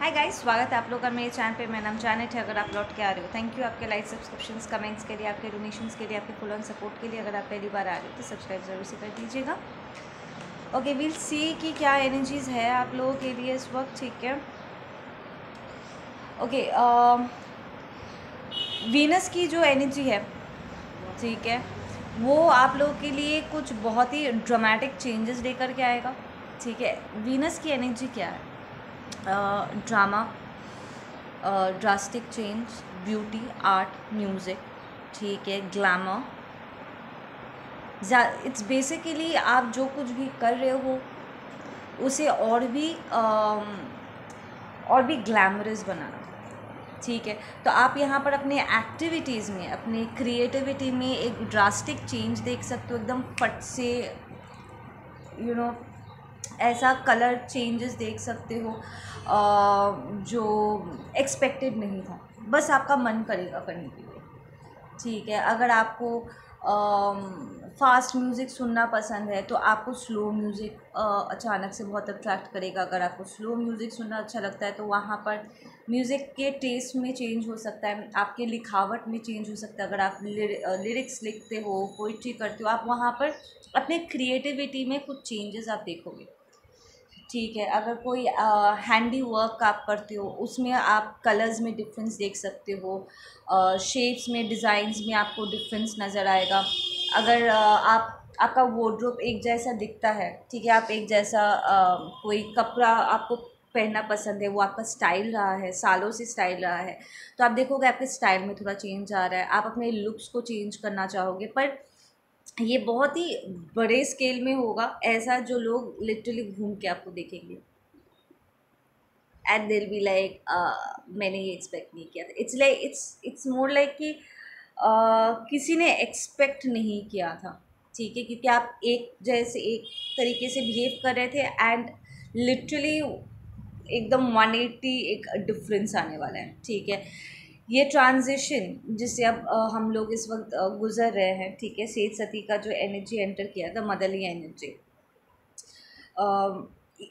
Hi guys स्वागत है आप लोग का मेरे चैनल पे। मेरा नाम जानट है, अगर आप लौट के आ रहे हो। थैंक यू आपके लाइक सब्सक्रिप्शंस कमेंट्स के लिए, आपके डोनेशंस के लिए, आपके फुल ऑन सपोर्ट के लिए अगर आप पहली बार आ रहे हो तो सब्सक्राइब ज़रूर से कर दीजिएगा। ओके विल सी कि क्या एनर्जीज़ है आप लोगों के लिए इस वक्त, ठीक है? ओके वीनस की जो एनर्जी है, ठीक है, वो आप लोगों के लिए कुछ बहुत ही ड्रामेटिक चेंजेस लेकर के आएगा, ठीक है? वीनस की एनर्जी क्या है? Drama drastic change beauty art music ठीक है ग्लैमर इट्स बेसिकली आप जो कुछ भी कर रहे हो उसे और भी uh, और भी ग्लैमरस बनाना ठीक है. तो आप यहाँ पर अपने एक्टिविटीज़ में अपने क्रिएटिविटी में एक ड्रास्टिक चेंज देख सकते हो एकदम फट से यू you नो know, ऐसा कलर चेंजेस देख सकते हो जो एक्सपेक्टेड नहीं था। बस आपका मन करेगा करने के लिए। ठीक है, अगर आपको फास्ट म्यूज़िक सुनना पसंद है तो आपको स्लो म्यूज़िक अचानक से बहुत अट्रैक्ट करेगा। अगर आपको स्लो म्यूज़िक सुनना अच्छा लगता है तो वहाँ पर म्यूज़िक के टेस्ट में चेंज हो सकता है, आपके लिखावट में चेंज हो सकता है। अगर आप लिरिक्स लिखते हो पोइट्री करते हो, आप वहाँ पर अपने क्रिएटिविटी में कुछ चेंजेस आप देखोगे। ठीक है अगर कोई हैंडी वर्क आप करते हो उसमें आप कलर्स में डिफरेंस देख सकते हो शेप्स में डिज़ाइंस में आपको डिफरेंस नज़र आएगा। अगर आप आपका वोड्रोप एक जैसा दिखता है ठीक है आप एक जैसा आ, कोई कपड़ा आपको पहनना पसंद है वो आपका स्टाइल रहा है सालों से स्टाइल रहा है तो आप देखोगे आपके स्टाइल में थोड़ा चेंज आ रहा है। आप अपने लुक्स को चेंज करना चाहोगे पर ये बहुत ही बड़े स्केल में होगा, ऐसा जो लोग लिटरली घूम के आपको देखेंगे। एंड देर बी लाइक मैंने ये एक्सपेक्ट नहीं किया था। It's like it's it's more like कि किसी ने एक्सपेक्ट नहीं किया था। ठीक है, क्योंकि आप एक जैसे एक तरीके से बिहेव कर रहे थे एंड लिटरली एकदम 180 एक डिफरेंस आने वाला है। ठीक है? ये ट्रांजिशन जिससे अब हम लोग इस वक्त गुज़र रहे हैं, ठीक है? सेठ सती का जो एनर्जी एंटर किया था मदरली एनर्जी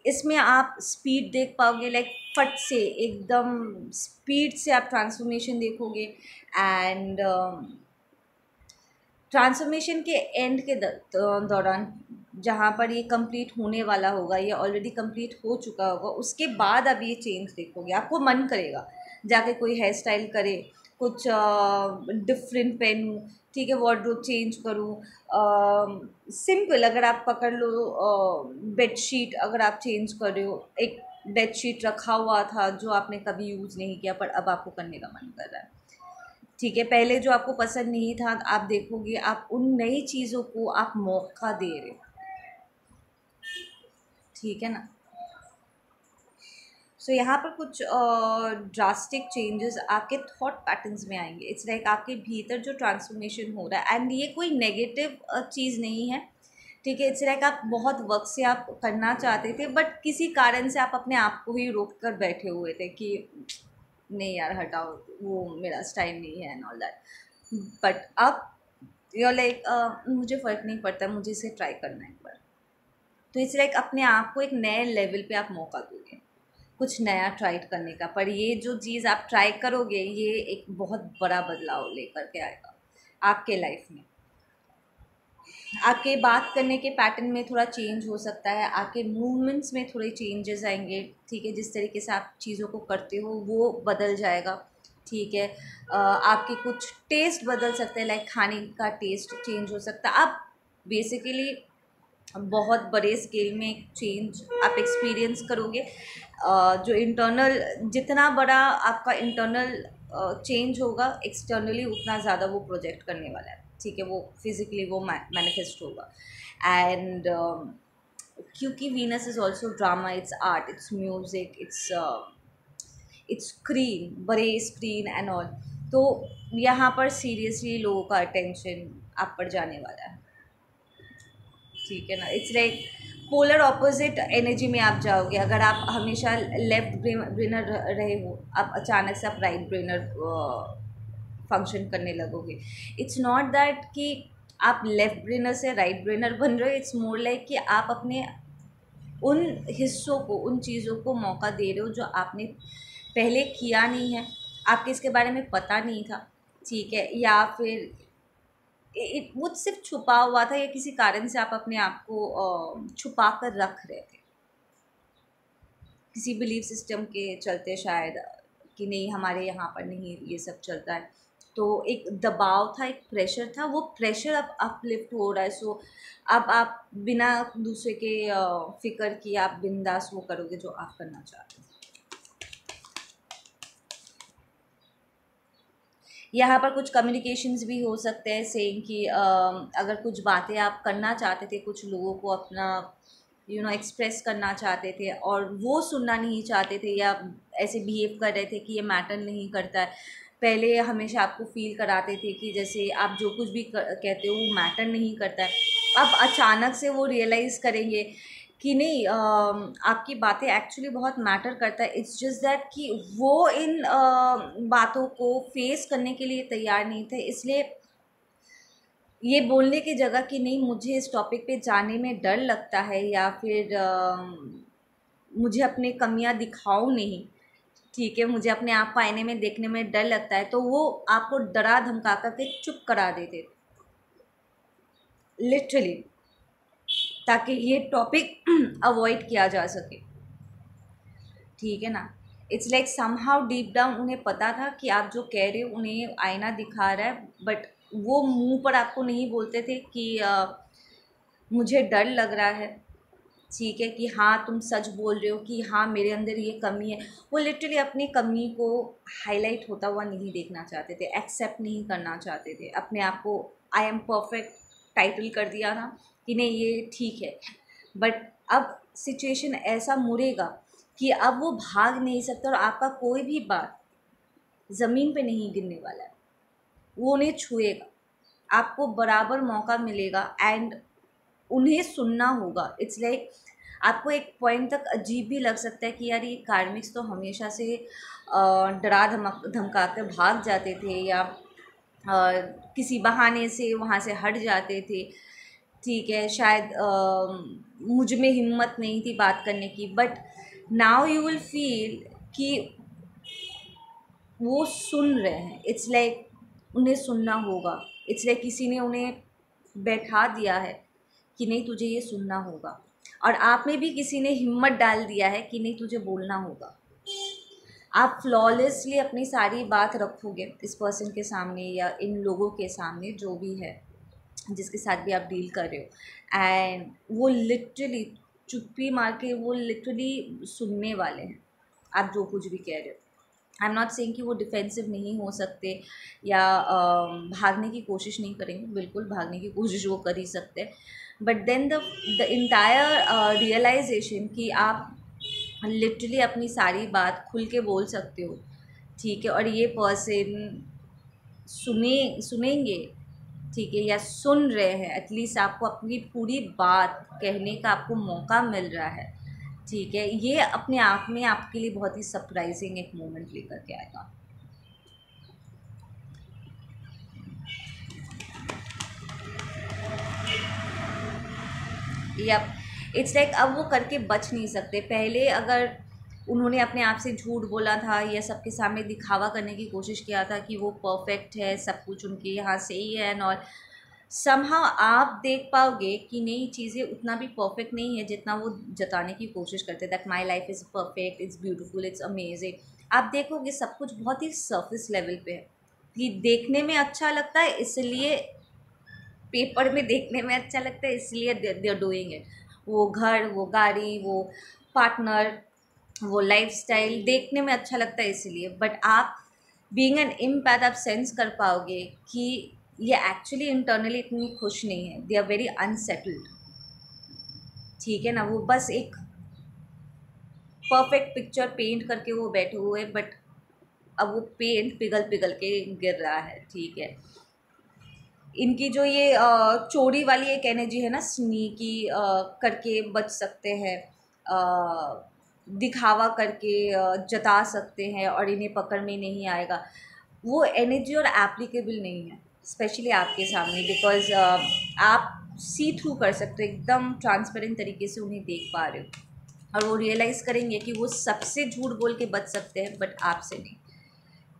इसमें आप स्पीड देख पाओगे लाइक फट से, एकदम स्पीड से आप ट्रांसफॉर्मेशन देखोगे एंड ट्रांसफॉर्मेशन के एंड के दौरान जहाँ पर ये कंप्लीट होने वाला होगा, ये ऑलरेडी कंप्लीट हो चुका होगा, उसके बाद अब ये चेंज देखोगे। आपको मन करेगा। जाके कोई हेयर स्टाइल करे, कुछ डिफरेंट पहनूँ, ठीक है वार्ड्रोब चेंज करूँ। सिंपल अगर आप पकड़ लो बेडशीट अगर आप चेंज कर रहे हो, एक बेडशीट रखा हुआ था जो आपने कभी यूज़ नहीं किया, पर अब आपको करने का मन कर रहा है। ठीक है, पहले जो आपको पसंद नहीं था, आप देखोगे, आप उन नई चीज़ों को आप मौका दे रहे हो। ठीक है ना? सो so, यहाँ पर कुछ ड्रास्टिक uh, चेंजेस आपके थॉट पैटर्न्स में आएँगे। इट्स लाइक आपके भीतर जो ट्रांसफॉर्मेशन हो रहा है। एंड ये कोई नेगेटिव चीज़ नहीं है। ठीक है? इट्स लाइक आप बहुत वक्त से आप करना चाहते थे बट किसी कारण से आप अपने आप को ही रोक कर बैठे हुए थे कि नहीं यार हटाओ वो मेरा स्टाइल नहीं है एंड ऑल दैट बट अब यू लाइक मुझे फ़र्क नहीं पड़ता मुझे इसे ट्राई करना है एक बार। तो इट्स लाइक अपने आप को एक नए लेवल पे आप मौका दोगे। कुछ नया ट्राई करने का, पर ये जो चीज़ आप ट्राई करोगे, ये एक बहुत बड़ा बदलाव लेकर के आएगा आपके लाइफ में। आपके बात करने के पैटर्न में थोड़ा चेंज हो सकता है, आपके मूवमेंट्स में थोड़े चेंजेस आएँगे, ठीक है, जिस तरीके से आप चीज़ों को करते हो, वो बदल जाएगा, ठीक है। आपके कुछ टेस्ट बदल सकते हैं लाइक खाने का टेस्ट चेंज हो सकता है। आप बेसिकली बहुत बड़े स्केल में एक चेंज आप एक्सपीरियंस करोगे। जो इंटरनल जितना बड़ा आपका इंटरनल चेंज होगा एक्सटर्नली उतना ज़्यादा वो प्रोजेक्ट करने वाला है। ठीक है, वो फिज़िकली वो मैनिफेस्ट होगा। एंड क्योंकि Venus is also drama it's art it's music it's it's screen बड़े स्क्रीन एंड ऑल तो यहाँ पर सीरियसली लोगों का अटेंशन आप पर जाने वाला है। ठीक है ना? It's like polar opposite energy में आप जाओगे। अगर आप हमेशा लेफ़्ट ब्रेनर रहे हो, आप अचानक से आप राइट ब्रेनर फ़ंक्शन करने लगोगे। इट्स नॉट दैट कि आप लेफ़्ट ब्रेनर से राइट ब्रेनर बन रहे हो। इट्स मोर लाइक कि आप अपने उन हिस्सों को, उन चीज़ों को मौका दे रहे हो जो आपने पहले किया नहीं है। आपके इसके बारे में पता नहीं था, ठीक है? या फिर वो सिर्फ़ छुपा हुआ था या किसी कारण से आप अपने आप को छुपा कर रख रहे थे? किसी बिलीफ सिस्टम के चलते शायद, कि नहीं, हमारे यहाँ पर नहीं ये सब चलता है। तो एक दबाव था, एक प्रेशर था, वो प्रेशर अब अपलिफ्ट हो रहा है सो अब आप बिना दूसरे के फ़िक्र किए आप बिंदास वो करोगे जो आप करना चाहते हैं यहाँ पर कुछ कम्युनिकेशंस भी हो सकते हैं सेम कि अगर कुछ बातें आप करना चाहते थे, कुछ लोगों को अपना यू नो एक्सप्रेस करना चाहते थे और वो सुनना नहीं चाहते थे या ऐसे बिहेव कर रहे थे कि ये मैटर नहीं करता है। पहले हमेशा आपको फील कराते थे कि जैसे आप जो कुछ भी कहते हो वो मैटर नहीं करता है। अब अचानक से वो रियलाइज़ करेंगे कि नहीं आपकी बातें एक्चुअली बहुत मैटर करता है। इट्स जस्ट दैट कि वो इन बातों को फेस करने के लिए तैयार नहीं थे। इसलिए ये बोलने की जगह कि नहीं, मुझे इस टॉपिक पे जाने में डर लगता है या फिर मुझे अपने कमियाँ दिखाऊँ नहीं। ठीक है, मुझे अपने आप आईने में देखने में डर लगता है तो वो आपको डरा धमका करके चुप करा देते। लिटरली ताकि ये टॉपिक अवॉइड किया जा सके। ठीक है ना? It's like somehow deep down उन्हें पता था कि आप जो कह रहे हो उन्हें आईना दिखा रहा है बट वो मुँह पर आपको नहीं बोलते थे कि आ, मुझे डर लग रहा है। ठीक है कि हाँ तुम सच बोल रहे हो कि हाँ मेरे अंदर ये कमी है। वो लिटरली अपनी कमी को हाईलाइट होता हुआ नहीं देखना चाहते थे एक्सेप्ट नहीं करना चाहते थे। अपने आप को आई एम परफेक्ट टाइटल कर दिया था। कि नहीं ये ठीक है। बट अब सिचुएशन ऐसा मुड़ेगा कि अब वो भाग नहीं सकता और आपका कोई भी बात ज़मीन पे नहीं गिरने वाला है। वो उन्हें छुएगा। आपको बराबर मौका मिलेगा एंड उन्हें सुनना होगा। इट्स लाइक like, आपको एक पॉइंट तक अजीब भी लग सकता है कि यार ये कार्मिक्स तो हमेशा से डरा धमक धमका कर भाग जाते थे या किसी बहाने से वहाँ से हट जाते थे। ठीक है शायद uh, मुझमें हिम्मत नहीं थी बात करने की but now you will feel कि वो सुन रहे हैं। इट्स लाइक like, उन्हें सुनना होगा। इट्स लाइक like किसी ने उन्हें बैठा दिया है कि नहीं तुझे ये सुनना होगा। और आप में भी किसी ने हिम्मत डाल दिया है कि नहीं तुझे बोलना होगा। आप फ्लॉलेसली अपनी सारी बात रखोगे इस पर्सन के सामने या इन लोगों के सामने जो भी है। जिसके साथ भी आप डील कर रहे हो। एंड वो लिटरली चुप्पी मार के वो लिटरली सुनने वाले हैं। आप जो कुछ भी कह रहे हो। आई एम नॉट सेइंग कि वो डिफेंसिव नहीं हो सकते या भागने की कोशिश नहीं करेंगे। बिल्कुल, भागने की कोशिश वो कर ही सकते but then the the entire realisation कि आप लिटरली अपनी सारी बात खुल के बोल सकते हो। ठीक है, और ये पर्सन सुने, सुनेंगे ठीक है, या सुन रहे हैं एटलीस्ट आपको अपनी पूरी बात कहने का आपको मौका मिल रहा है। ठीक है, ये अपने आप में आपके लिए बहुत ही सरप्राइजिंग एक मोमेंट लेकर के आएगा या इट्स लाइक अब वो करके बच नहीं सकते। पहले अगर उन्होंने अपने आप से झूठ बोला था या सबके सामने दिखावा करने की कोशिश किया था कि वो परफेक्ट है, सब कुछ उनके यहाँ से ही है और समहा आप देख पाओगे कि नई चीज़ें उतना भी परफेक्ट नहीं है जितना वो जताने की कोशिश करते that my life is perfect it's beautiful it's amazing आप देखोगे सब कुछ बहुत ही सर्फिस लेवल पे है कि देखने में अच्छा लगता है, इसलिए पेपर में देखने में अच्छा लगता है, इसलिए दे आर डूइंग इट वो घर, वो गाड़ी, वो पार्टनर वो लाइफ स्टाइल देखने में अच्छा लगता है इसीलिए। बट आप बींग एन इम्पैथ आप सेंस कर पाओगे कि ये एक्चुअली इंटरनली इतनी खुश नहीं है। दे आर वेरी अनसेटल्ड ठीक है ना? वो बस एक परफेक्ट पिक्चर पेंट करके वो बैठे हुए बट अब वो पेंट पिघल पिघल के गिर रहा है। ठीक है? इनकी जो ये चोरी वाली एक एनर्जी है ना स्नीकी करके बच सकते हैं। दिखावा करके जता सकते हैं और इन्हें पकड़ में नहीं आएगा। वो एनर्जी और एप्लीकेबल नहीं है स्पेशली आपके सामने बिकॉज़ आप सी थ्रू कर सकते हो, एकदम ट्रांसपेरेंट तरीके से उन्हें देख पा रहे हो। और वो रियलाइज़ करेंगे कि वो सबसे झूठ बोल के बच सकते हैं बट आपसे नहीं।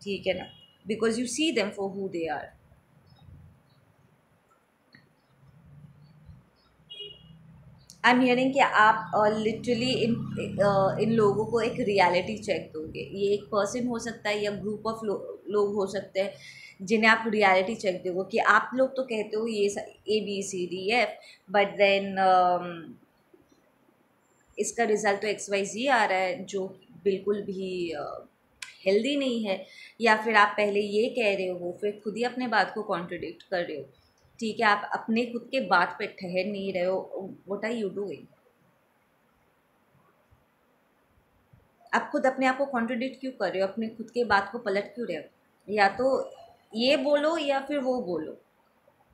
ठीक है ना? Because you see them for who they are I am hearing कि आप लिटरली इन इन लोगों को एक रियलिटी चेक दोगे। ये एक पर्सन हो सकता है या ग्रुप ऑफ़ लोग हो सकते हैं जिन्हें आप रियलिटी चेक दोगे कि आप लोग तो कहते हो ये A B C D F but then इसका रिज़ल्ट तो एक्स वाई जी आ रहा है जो बिल्कुल भी हेल्दी uh, नहीं है। या फिर आप पहले ये कह रहे हो फिर खुद ही अपने बात को कॉन्ट्रोडिक्ट कर रहे हो। ठीक है, आप अपने खुद के बात पे ठहर नहीं रहे हो। वट आर यू डूइंग आप खुद अपने आप को कॉन्ट्रोडिक्ट क्यों कर रहे हो? अपने खुद के बात को पलट क्यों रहे हो? या तो ये बोलो या फिर वो बोलो।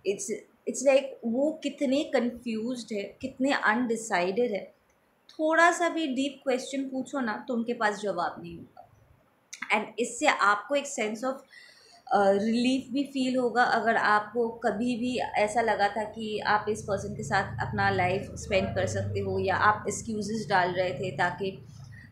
इट्स इट्स लाइक वो कितने कंफ्यूज है, कितने अनडिसाइडेड है। थोड़ा सा भी डीप क्वेश्चन पूछो ना तो उनके पास जवाब नहीं होगा। एंड इससे आपको एक सेंस ऑफ़ रिलीफ भी फील होगा। अगर आपको कभी भी ऐसा लगा था कि आप इस पर्सन के साथ अपना लाइफ स्पेंड कर सकते हो या आप एक्सक्यूज़ डाल रहे थे ताकि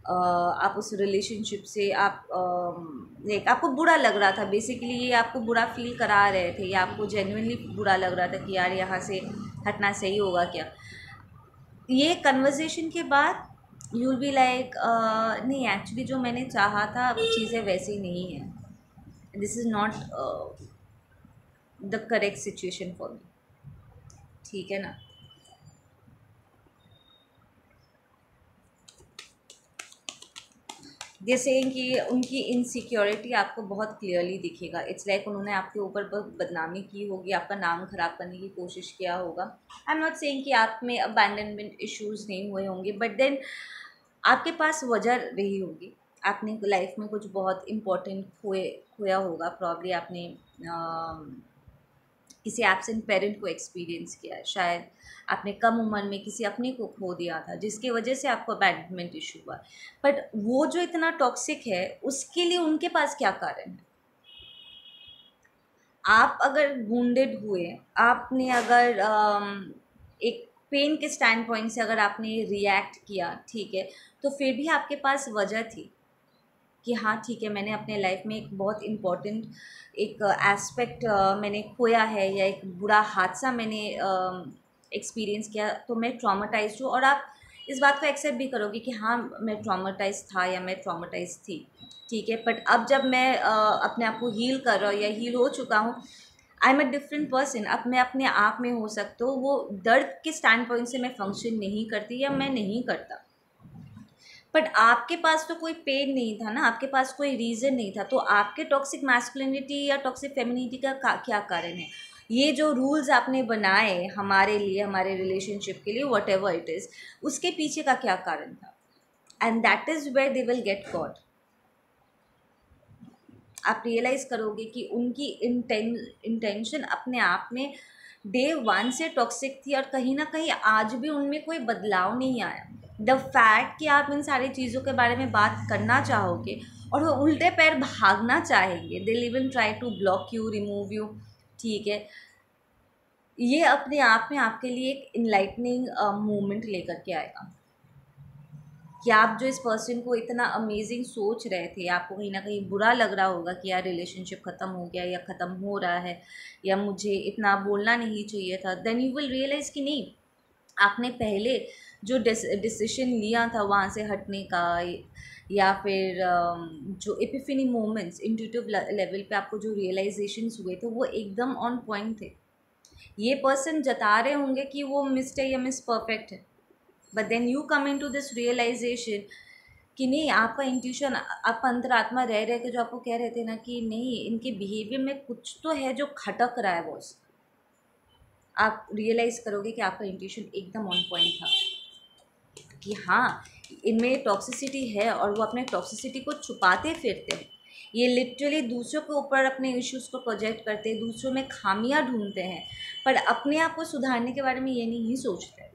आप उस रिलेशनशिप से आप लाइक आपको बुरा लग रहा था। बेसिकली ये आपको बुरा फील करा रहे थे या आपको जेन्यनली बुरा लग रहा था कि यार यहाँ से हटना सही होगा क्या? ये कन्वर्जेशन के बाद यू विल बी लाइक नहीं एक्चुअली जो मैंने चाहा था चीज़ें वैसी नहीं हैं। Is not uh, the correct situation for me. ठीक है ना? जैसे कि उनकी इनसिक्योरिटी आपको बहुत क्लियरली दिखेगा। इट्स लाइक like उन्होंने आपके ऊपर बदनामी की होगी आपका नाम ख़राब करने की कोशिश किया होगा। आई एम नॉट सेइंग कि आप में अबैंडनमेंट इश्यूज़ नहीं हुए होंगे बट देन आपके पास वजह रही होगी। आपने लाइफ में कुछ बहुत इम्पोर्टेंट खोए खोया होगा प्रॉब्ली आपने किसी एबसेंट पेरेंट को एक्सपीरियंस किया शायद आपने कम उम्र में किसी अपने को खो दिया था, जिसके वजह से आपको अबैंडमेंट इशू हुआ। बट वो जो इतना टॉक्सिक है, उसके लिए उनके पास क्या कारण है? आप अगर वूंडेड हुए, आपने अगर एक पेन के स्टैंड पॉइंट से अगर आपने रिएक्ट किया, ठीक है तो फिर भी आपके पास वजह थी। कि हाँ ठीक है, मैंने अपने लाइफ में एक बहुत इंपॉर्टेंट एक एस्पेक्ट मैंने खोया है या एक बुरा हादसा मैंने एक्सपीरियंस किया तो मैं ट्रामाटाइज हूँ। और आप इस बात को एक्सेप्ट भी करोगे कि हाँ मैं ट्रामाटाइज था या मैं ट्रामाटाइज थी, ठीक है? बट अब जब मैं अपने आप को हील कर रहा हूँ या हील हो चुका हूँ I am a different person अब मैं अपने आप में हो सकता हूँ, वो दर्द के स्टैंड पॉइंट से मैं फ़ंक्शन नहीं करती या मैं नहीं करता। बट आपके पास तो कोई पेन नहीं था ना, आपके पास कोई रीज़न नहीं था तो आपके टॉक्सिक मैस्कुलिनिटी या टॉक्सिक फेमिनिटी का क्या कारण है? ये जो रूल्स आपने बनाए हमारे लिए, हमारे रिलेशनशिप के लिए वट एवर इट इज़ उसके पीछे का क्या कारण था? And that is where they will get caught आप रियलाइज़ करोगे कि उनकी इंटें इंटेंशन अपने आप में डे वन से टॉक्सिक थी और कहीं ना कहीं आज भी उनमें कोई बदलाव नहीं आया। द फैक्ट कि आप इन सारी चीज़ों के बारे में बात करना चाहोगे और वो उल्टे पैर भागना चाहेंगे दिल even try to block you remove you ठीक है? ये अपने आप में आपके लिए एक इनलाइटनिंग मोमेंट लेकर के आएगा। कि आप जो इस पर्सन को इतना अमेजिंग सोच रहे थे, आपको कहीं ना कहीं बुरा लग रहा होगा कि यार रिलेशनशिप ख़त्म हो गया या ख़त्म हो रहा है या मुझे इतना बोलना नहीं चाहिए था देन यू विल रियलाइज़ कि नहीं, आपने पहले जो डिसीशन लिया था वहाँ से हटने का, या फिर जो एपिफिनी मोमेंट्स इंट्यूटिव लेवल पे आपको जो रियलाइजेशन हुए थे, वो एकदम ऑन पॉइंट थे। ये पर्सन जता रहे होंगे कि वो मिस्ड है या मिस परफेक्ट है। But then you come in to this realisation कि नहीं, आपका इंट्यूशन आप अंतरात्मा रह रहे थे जो आपको कह रहे थे ना कि नहीं, इनके बिहेवियर में कुछ तो है जो खटक रहा है बॉस आप रियलाइज़ करोगे कि आपका इंट्यूशन एकदम ऑन पॉइंट था। कि हाँ इनमें टॉक्सिसिटी है और वो अपने टॉक्सिसिटी को छुपाते फिरते हैं। ये लिटरली दूसरों के ऊपर अपने इश्यूज़ को प्रोजेक्ट करते हैं दूसरों में खामियाँ ढूंढते हैं पर अपने आप को सुधारने के बारे में ये नहीं सोचते।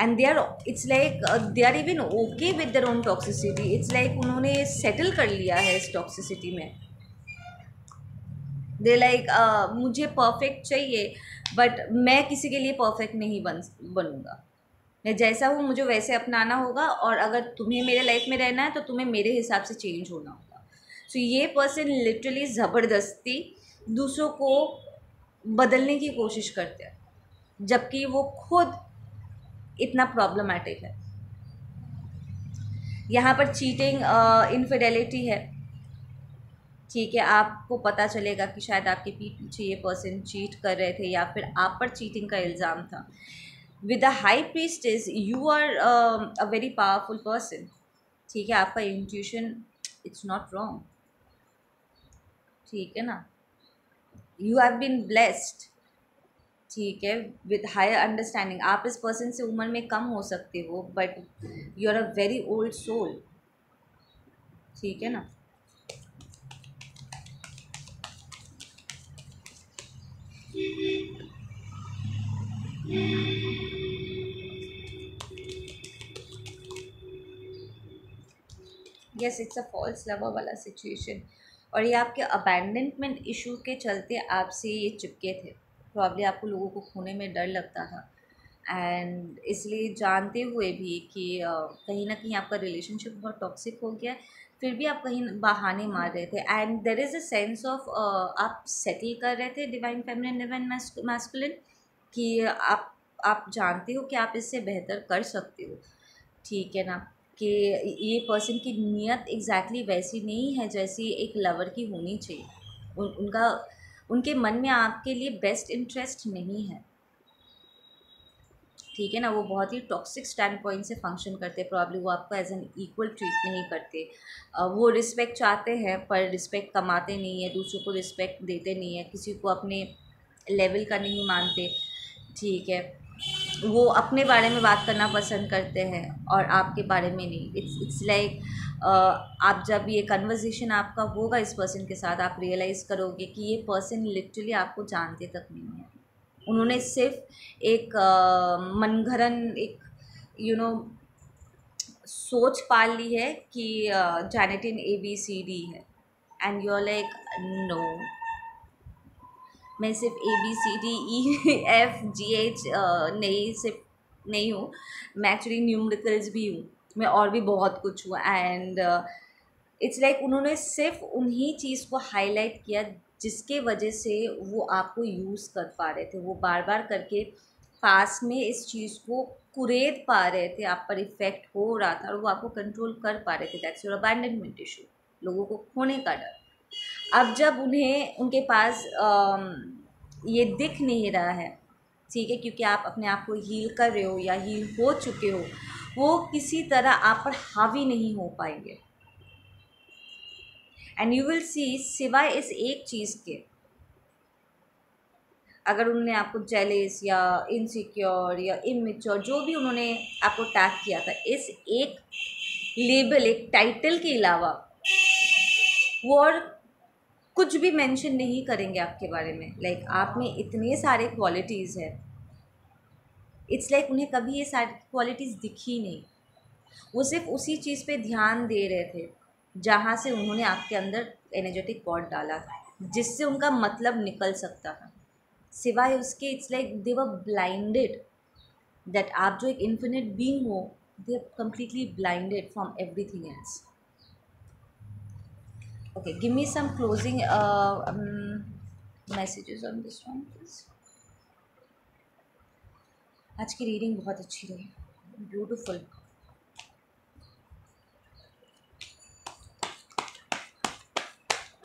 And they are it's like they are even okay with their own toxicity it's like उन्होंने सेटल कर लिया है इस टॉक्सिसिटी में। दे लाइक like, uh, मुझे परफेक्ट चाहिए बट मैं किसी के लिए परफेक्ट नहीं बन बनूँगा। मैं जैसा हूँ मुझे वैसे अपनाना होगा और अगर तुम्हें मेरे लाइफ में रहना है तो तुम्हें मेरे हिसाब से चेंज होना होगा। सो so, ये पर्सन लिटरली ज़बरदस्ती दूसरों को बदलने की कोशिश करते हैं जबकि वो खुद इतना प्रॉब्लमेटिक है। यहाँ पर चीटिंग इनफिडेलिटी है। ठीक है आपको पता चलेगा कि शायद आपके पीछे ये पर्सन चीट कर रहे थे या फिर आप पर चीटिंग का इल्ज़ाम था। With the high is you are a very powerful person ठीक है, आपका इंट्यूशन इट्स नॉट रॉन्ग ठीक है ना? यू हैव बीन ब्लेस्ड ठीक है विद हायर अंडरस्टैंडिंग आप इस पर्सन से उम्र में कम हो सकते हो but you are a very old soul ठीक है ना? Yes it's a false lover वाला सिचुएशन और ये आपके अबैंडनमेंट इशू के चलते आपसे ये चिपके थे। प्रॉब्ली आपको लोगों को खोने में डर लगता था। एंड इसलिए जानते हुए भी कि कहीं ना कहीं आपका रिलेशनशिप बहुत टॉक्सिक हो गया फिर भी आप कहीं बहाने मार रहे थे। And there is a sense of आप सेटल कर रहे थे डिवाइन फेमिनिन डिवाइन मैस्कुलिन कि आप आप जानते हो कि आप इससे बेहतर कर सकते हो। ठीक है ना? कि ये पर्सन की नीयत एग्जैक्टली exactly वैसी नहीं है जैसी एक लवर की होनी चाहिए। उन, उनका उनके मन में आपके लिए बेस्ट इंटरेस्ट नहीं है। ठीक है ना? वो बहुत ही टॉक्सिक स्टैंड पॉइंट से फ़ंक्शन करते हैं। प्रॉब्ली वो आपको एज एन इक्वल ट्रीट नहीं करते। वो रिस्पेक्ट चाहते हैं पर रिस्पेक्ट कमाते नहीं है दूसरों को रिस्पेक्ट देते नहीं है किसी को अपने लेवल का नहीं मानते। ठीक है? वो अपने बारे में बात करना पसंद करते हैं और आपके बारे में नहीं। इट्स इट्स लाइक आप जब ये कन्वर्जेशन आपका होगा इस पर्सन के साथ आप रियलाइज़ करोगे कि ये पर्सन लिटरली आपको जानते तक नहीं है। उन्होंने सिर्फ़ एक मनघरन एक यू you नो know, सोच पाल ली है कि जैनेटिन ए बी सी डी है। And you are like no मैं सिर्फ़ A B C D E F G H नहीं, सिर्फ़ नहीं हूँ। मैं एक्चुअली न्यूमरिकल्स भी हूँ। मैं और भी बहुत कुछ हूँ। एंड इट्स लाइक उन्होंने सिर्फ़ उन्हीं चीज़ को हाईलाइट किया जिसके वजह से वो आपको यूज़ कर पा रहे थे। वो बार बार करके पास में इस चीज़ को कुरेद पा रहे थे। आप पर इफ़ेक्ट हो रहा था और वो आपको कंट्रोल कर पा रहे थे। दैट्स योर अबैंडनमेंट इशू लोगों को खोने का डर। अब जब उन्हें, उनके पास ये दिख नहीं रहा है, ठीक है, क्योंकि आप अपने आप को हील कर रहे हो या हील हो चुके हो, वो किसी तरह आप पर हावी नहीं हो पाएँगे। एंड यू विल सी सिवाय इस एक चीज़ के, अगर उन्होंने आपको जेलिस या इनसिक्योर या इमेच्योर जो भी उन्होंने आपको टैग किया था, इस एक लेबल एक टाइटल के अलावा, वो और कुछ भी मेंशन नहीं करेंगे आपके बारे में। लाइक like, आप में इतने सारे क्वालिटीज़ है। इट्स लाइक उन्हें कभी ये सारी क्वालिटीज़ दिखी नहीं। वो सिर्फ़ उसी चीज़ पे ध्यान दे रहे थे जहाँ से उन्होंने आपके अंदर एनर्जेटिक पॉट डाला जिससे उनका मतलब निकल सकता था। सिवाय उसके it's like they were blinded that आप जो एक इन्फिनिट बींग हो they completely blinded from everything else okay give me some closing uh, um, messages on this one please. आज की रीडिंग बहुत अच्छी रही। ब्यूटीफुल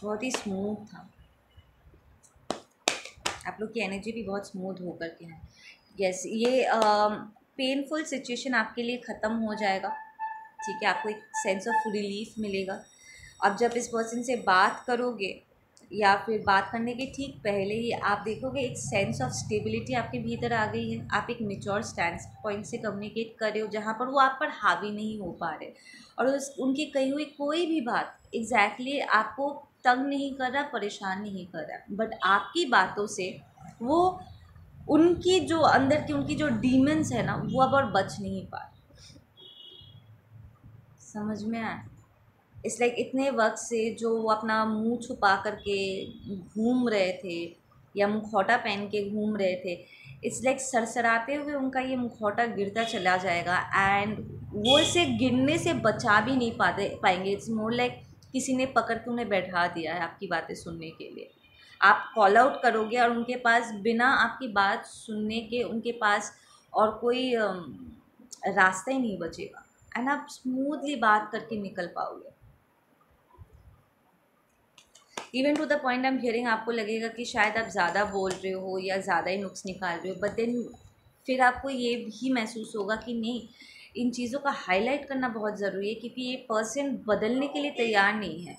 बहुत ही स्मूथ था। आप लोग की एनर्जी भी बहुत स्मूथ होकर के हैं। यस ये पेनफुल uh, सिचुएशन आपके लिए ख़त्म हो जाएगा। ठीक है आपको एक सेंस ऑफ़ रिलीफ मिलेगा। अब जब इस पर्सन से बात करोगे, या फिर बात करने के ठीक पहले ही आप देखोगे एक सेंस ऑफ़ स्टेबिलिटी आपके भीतर आ गई है। आप एक मेच्योर स्टैंड पॉइंट से कम्युनिकेट कर रहे हो, जहाँ पर वो आप पर हावी नहीं हो पा रहे। और उस, उनकी कही हुई कोई भी बात एग्जैक्टली exactly आपको तंग नहीं कर रहा, परेशान नहीं कर रहा। बट आपकी बातों से वो, उनकी जो अंदर की, उनकी जो डीमंस है ना, वो अब और बच नहीं पा समझ में आया? इस लाइक इतने वक्त से जो वो अपना मुँह छुपा करके घूम रहे थे, या मुखौटा पहन के घूम रहे थे इट्स लाइक सरसराते हुए उनका ये मुखौटा गिरता चला जाएगा एंड वो इसे गिरने से बचा भी नहीं पाते, पाएँगे। इट्स मोर लाइक किसी ने पकड़ के उन्हें बैठा दिया है आपकी बातें सुनने के लिए। आप कॉल आउट करोगे और उनके पास बिना आपकी बात सुनने के उनके पास और कोई रास्ता ही नहीं बचेगा। एंड आप स्मूथली बात करके निकल पाओगे। Even to the point I am hearing आपको लगेगा कि शायद आप ज़्यादा बोल रहे हो या ज़्यादा ही नुक्स निकाल रहे हो बट देन फिर आपको ये भी महसूस होगा कि नहीं, इन चीज़ों का हाईलाइट करना बहुत ज़रूरी है क्योंकि ये पर्सन बदलने के लिए तैयार नहीं है।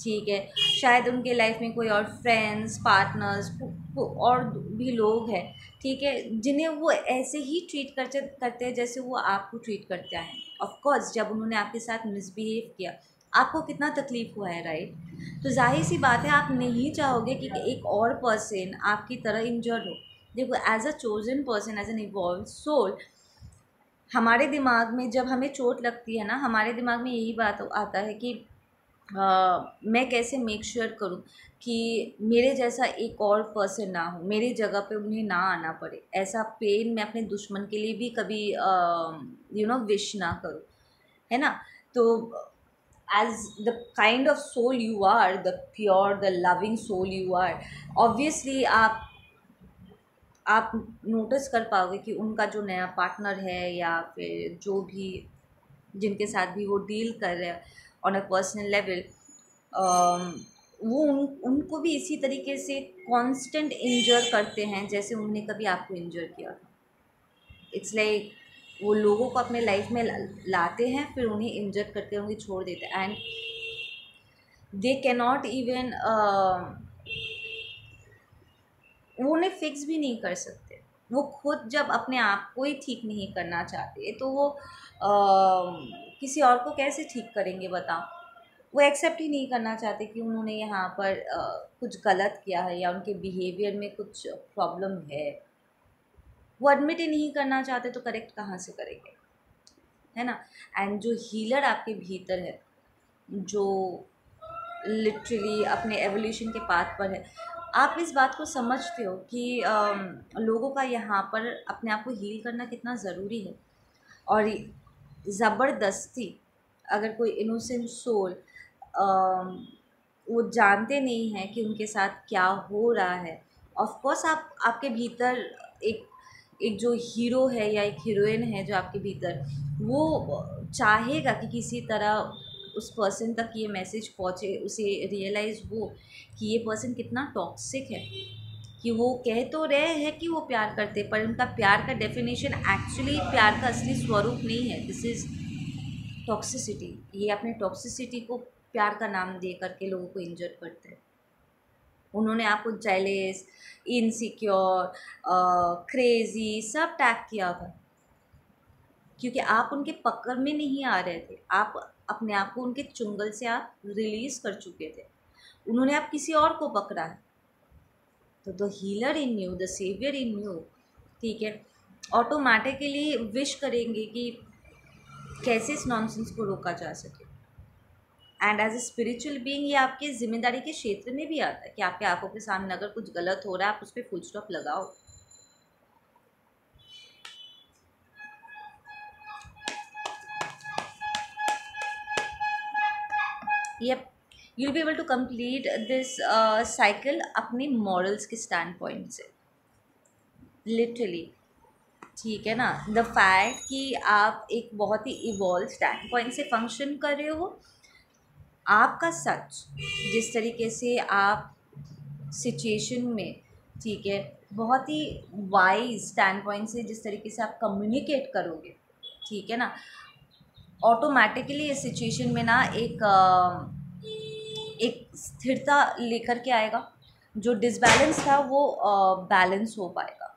ठीक है, शायद उनके लाइफ में कोई और फ्रेंड्स पार्टनर्स और भी लोग हैं। ठीक है, जिन्हें वो ऐसे ही ट्रीट करते करते हैं जैसे वो आपको ट्रीट करते हैं। ऑफकोर्स जब उन्होंने आपके साथ मिसबिहेव किया आपको कितना तकलीफ़ हुआ है राइट तो ज़ाहिर सी बात है आप नहीं चाहोगे कि एक और पर्सन आपकी तरह इंजर्ड हो। देखो as a chosen person as an evolve soul हमारे दिमाग में जब हमें चोट लगती है ना हमारे दिमाग में यही बात आता है कि आ, मैं कैसे मेक श्योर sure करूँ कि मेरे जैसा एक और पर्सन ना हो मेरी जगह पे उन्हें ना आना पड़े। ऐसा पेन मैं अपने दुश्मन के लिए भी कभी यू नो विश ना करूँ है ना? तो as the kind of soul you are the pure the loving soul you are obviously आप आप नोटिस कर पाओगे कि उनका जो नया पार्टनर है या फिर जो भी जिनके साथ भी वो डील कर रहे हैं ऑन अ पर्सनल लेवल वो उन उनको भी इसी तरीके से कांस्टेंट इंजर करते हैं जैसे उन्होंने कभी आपको इंजर किया था। इट्स लाइक like, वो लोगों को अपने लाइफ में लाते हैं फिर उन्हें इंजर करते उन्हें छोड़ देते हैं. एंड दे कैनॉट इवन वो उन्हें फिक्स भी नहीं कर सकते. वो खुद जब अपने आप को ही ठीक नहीं करना चाहते तो वो आ, किसी और को कैसे ठीक करेंगे बताओ? वो एक्सेप्ट ही नहीं करना चाहते कि उन्होंने यहाँ पर आ, कुछ गलत किया है या उनके बिहेवियर में कुछ प्रॉब्लम है. वो एडमिट ही नहीं करना चाहते तो करेक्ट कहाँ से करेंगे? है ना? एंड जो हीलर आपके भीतर है जो लिटरली अपने एवोल्यूशन के पाथ पर है आप इस बात को समझते हो कि आ, लोगों का यहाँ पर अपने आप को हील करना कितना ज़रूरी है? और ज़बरदस्ती अगर कोई इनोसेंट सोल वो जानते नहीं हैं कि उनके साथ क्या हो रहा है ऑफ़ कोर्स आप आपके भीतर एक एक जो हीरो है या एक हीरोइन है जो आपके भीतर, वो चाहेगा कि किसी तरह उस पर्सन तक ये मैसेज पहुँचे, उसे रियलाइज़ हो कि ये पर्सन कितना टॉक्सिक है। कि वो कह तो रहे हैं कि वो प्यार करते पर उनका प्यार का डेफिनेशन एक्चुअली प्यार का असली स्वरूप नहीं है। दिस इज़ टॉक्सिसिटी ये अपने टॉक्सिसिटी को प्यार का नाम दे करके लोगों को इंजर करते हैं। उन्होंने आपको जेलेस इनसिक्योर क्रेज़ी सब टैग किया था। क्योंकि आप उनके पकड़ में नहीं आ रहे थे। आप अपने आप को उनके चुंगल से आप रिलीज़ कर चुके थे। उन्होंने आप किसी और को पकड़ा है। तो the healer in you the saviour in you ठीक है? ऑटोमेटिकली विश करेंगे कि कैसे इस नॉनसेंस को रोका जा सके। And as a spiritual being ये आपकी ज़िम्मेदारी के क्षेत्र में भी आता है कि आपके आँखों के सामने अगर कुछ गलत हो रहा है, आप उस पर फुल स्टॉप लगाओ। Yup you'll be able to complete this cycle अपने मॉरल्स के स्टैंड पॉइंट से। लिटरली ठीक है ना? द फैक्ट कि आप एक बहुत ही इवॉल्व स्टैंड पॉइंट से फ़ंक्शन कर रहे हो आपका सच, जिस तरीके से आप सिचुएशन में, ठीक है, बहुत ही वाइज स्टैंड पॉइंट से जिस तरीके से आप कम्युनिकेट करोगे, ठीक है ना? ऑटोमेटिकली इस सिचुएशन में ना एक एक स्थिरता लेकर के आएगा, जो डिसबैलेंस था वो बैलेंस हो पाएगा,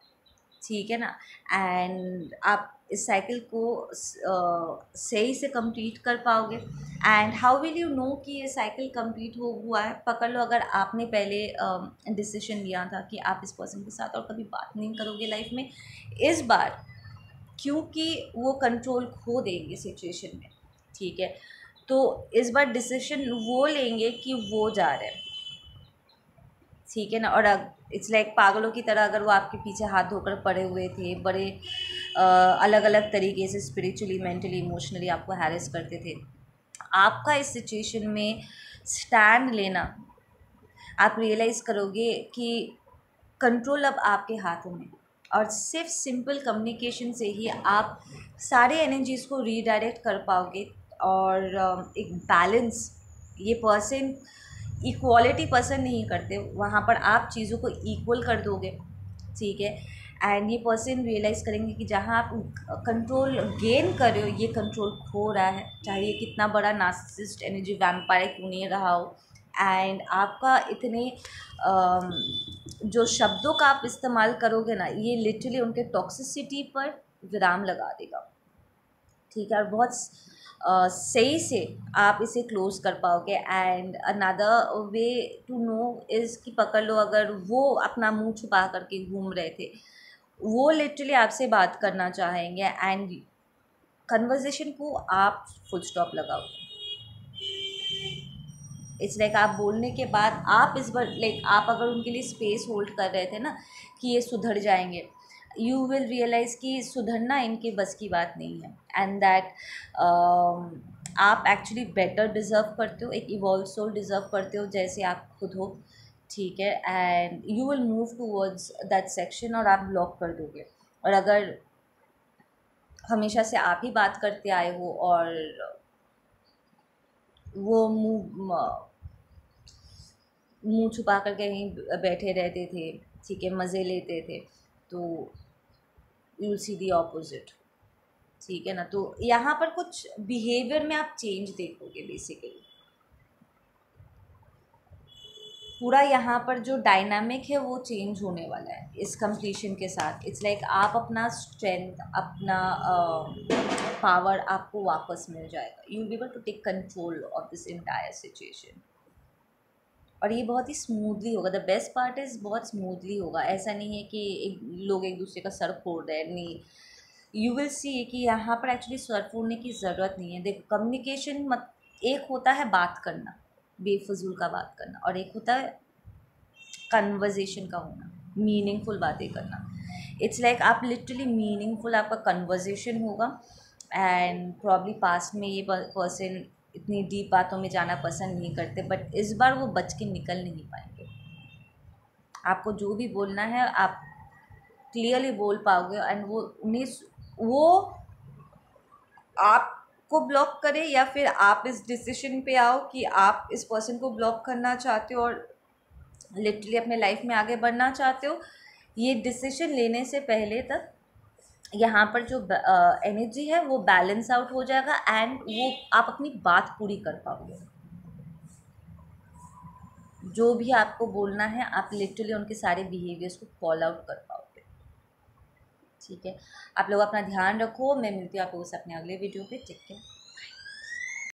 ठीक है ना? एंड आप इस साइकिल को सही से कंप्लीट कर पाओगे। And how will you know कि ये साइकिल कंप्लीट हो, हुआ है? पकड़ लो, अगर आपने पहले डिसीज़न लिया था कि आप इस पर्सन के साथ और कभी बात नहीं करोगे लाइफ में, इस बार क्योंकि वो कंट्रोल खो देंगे सिचुएशन में, ठीक है? तो इस बार डिसीज़न वो लेंगे कि वो जा रहे हैं, ठीक है ना? और इट्स लाइक पागलों की तरह अगर वो आपके पीछे हाथ धोकर पड़े हुए थे, बड़े अलग अलग तरीके से स्पिरिचुअली मेंटली इमोशनली आपको हैरेस करते थे। आपका इस सिचुएशन में स्टैंड लेना, आप रियलाइज़ करोगे कि कंट्रोल अब आपके हाथों में। और सिर्फ़ सिंपल कम्युनिकेशन से ही आप सारे एनर्जीज़ को रीडायरेक्ट कर पाओगे। और एक बैलेंस ये पर्सन इक्वालिटी पसंद नहीं करते। वहाँ पर आप चीज़ों को इक्वल कर दोगे। ठीक है? एंड ये पर्सन रियलाइज़ करेंगे कि जहाँ आप कंट्रोल गेन कर रहे हो, ये कंट्रोल खो रहा है। चाहे ये कितना बड़ा नार्सिसिस्ट एनर्जी वैम्पायर क्यों नहीं रहा हो। एंड आपका इतने जो शब्दों का आप इस्तेमाल करोगे ना, ये लिटरली उनके टॉक्सिसिटी पर विराम लगा देगा। ठीक है? और बहुत सही से आप इसे क्लोज़ कर पाओगे। And another way to know is कि पकड़ लो, अगर वो अपना मुँह छुपा करके घूम रहे थे वो लिटरली आपसे बात करना चाहेंगे एंड कन्वर्जेशन को आप फुल स्टॉप लगाओगे। इट्स लाइक आप बोलने के बाद आप इस बार लाइक आप अगर उनके लिए स्पेस होल्ड कर रहे थे ना कि ये सुधर जाएँगे यू विल रियलाइज़ कि सुधरना इनके बस की बात नहीं है। एंड दैट um, आप एक्चुअली बेटर डिज़र्व करते हो एक इवॉल्व सोल डिज़र्व करते हो जैसे आप खुद हो। ठीक है and you will move towards that section और आप ब्लॉक कर दोगे। और अगर हमेशा से आप ही बात करते आए हो और वो मुँह मुँह छुपा कर कहीं बैठे रहते थे, ठीक है, मज़े लेते थे तो यू सी दी ऑपोजिट ठीक है ना? तो यहाँ पर कुछ बिहेवियर में आप चेंज देखोगे बेसिकली पूरा यहाँ पर जो डायनामिक है वो चेंज होने वाला है इस कंप्लीशन के साथ। इट्स लाइक like आप अपना स्ट्रेंथ अपना पावर uh, आपको वापस मिल जाएगा। You be able to take control of this entire situation और ये बहुत ही स्मूथली होगा। द बेस्ट पार्ट इज़ बहुत स्मूथली होगा। ऐसा नहीं है कि एक लोग एक दूसरे का सर फोड़ रहे हैं। नहीं। यू विल सी कि यहाँ पर एक्चुअली सर फोड़ने की ज़रूरत नहीं है। देखो कम्युनिकेशन मत एक होता है बात करना। बेफजूल का बात करना और एक होता है कन्वर्जेशन का होना मीनिंगफुल बातें करना। इट्स लाइक like आप लिटरली मीनिंगफुल आपका कन्वर्जेशन होगा एंड प्रॉब्ली पास्ट में ये पर्सन इतनी डीप बातों में जाना पसंद नहीं करते बट इस बार वो बच के निकल नहीं पाएँगे। आपको जो भी बोलना है, आप क्लियरली बोल पाओगे एंड वो उन्हें वो आपको ब्लॉक करें या फिर आप इस डिसीज़न पे आओ कि आप इस पर्सन को ब्लॉक करना चाहते हो और लिटरली अपने लाइफ में आगे बढ़ना चाहते हो, ये डिसीज़न लेने से पहले तक यहाँ पर जो एनर्जी है वो बैलेंस आउट हो जाएगा एंड वो आप अपनी बात पूरी कर पाओगे। जो भी आपको बोलना है, आप लिटरली उनके सारे बिहेवियर्स को कॉल आउट कर ठीक है। आप लोग अपना ध्यान रखो। मैं मिलती हूँ आप लोगों से अपने अगले वीडियो पर टेक है